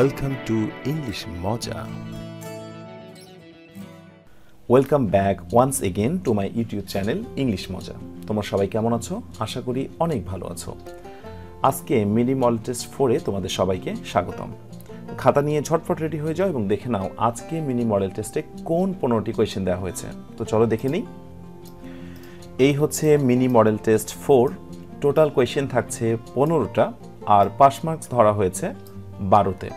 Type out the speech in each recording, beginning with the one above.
Welcome to English Moja. Welcome back once again to my YouTube channel English Moja তোমরা সবাই কেমন আছো? আশা করি অনেক ভালো আছো। আজকে মিনি মল টেস্ট ফোরে তোমাদের সবাইকে স্বাগতম। খাতা নিয়ে ঝটফট রেডি হয়ে যাও এবং দেখে নাও আজকে মিনি মডেল টেস্টে কোন পনেরোটি কোয়েশ্চেন দেওয়া হয়েছে। তো চলো দেখে নিই। এই হচ্ছে mini model test four total question থাকছে পনেরোটা আর পাস মার্কস ধরা হয়েছে বারোতে।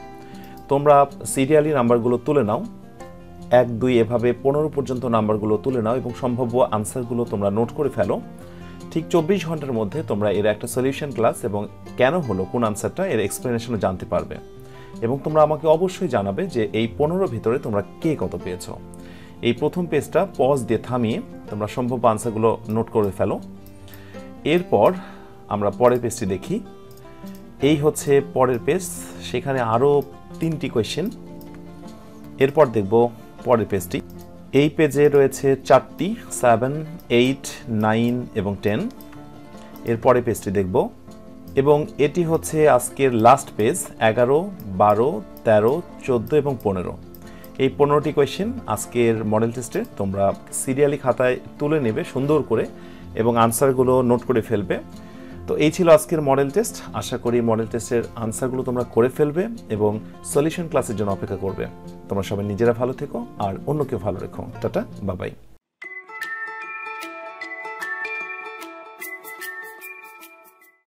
তোমরা সিরিয়ালি নাম্বারগুলো তুলে নাও। এক, দুই, এভাবে পনেরো পর্যন্ত নাম্বারগুলো তুলে নাও এবং সম্ভাব্য আনসারগুলো তোমরা নোট করে ফেলো। ঠিক চব্বিশ ঘণ্টার মধ্যে তোমরা এর একটা সলিউশন ক্লাস এবং কেন হলো, কোন আনসারটা এর এক্সপ্লেনেশনও জানতে পারবে। এবং তোমরা আমাকে অবশ্যই জানাবে যে এই পনেরো ভিতরে তোমরা কে কত পেয়েছ। এই প্রথম পেজটা পজ দিয়ে থামিয়ে তোমরা সম্ভাব্য আনসারগুলো নোট করে ফেলো। এরপর আমরা পরের পেজটি দেখি। এই হচ্ছে পরের পেজ, সেখানে আরও তিনটি কোয়েশ্চেন এরপর দেখব পরের পেজটি। এই পেজে রয়েছে চারটি সেভেন এইট নাইন এবং টেন এরপরে পেজটি দেখব। এবং এটি হচ্ছে আজকের লাস্ট পেজ এগারো, বারো, তেরো, চোদ্দ এবং পনেরো। এই পনেরোটি কোয়েশ্চেন আজকের মডেল টেস্টে তোমরা সিরিয়ালি খাতায় তুলে নেবে, সুন্দর করে, এবং আনসারগুলো নোট করে ফেলবে। তো এই ছিল আজকের মডেল টেস্ট আশা করি মডেল টেস্টের আনসারগুলো তোমরা করে ফেলবে এবং সলিউশন ক্লাসের জন্য অপেক্ষা করবে। তোমরা সবাই নিজেরা ভালো থেকো আর অন্যকেও ভালো রেখো। টাটা বাবাই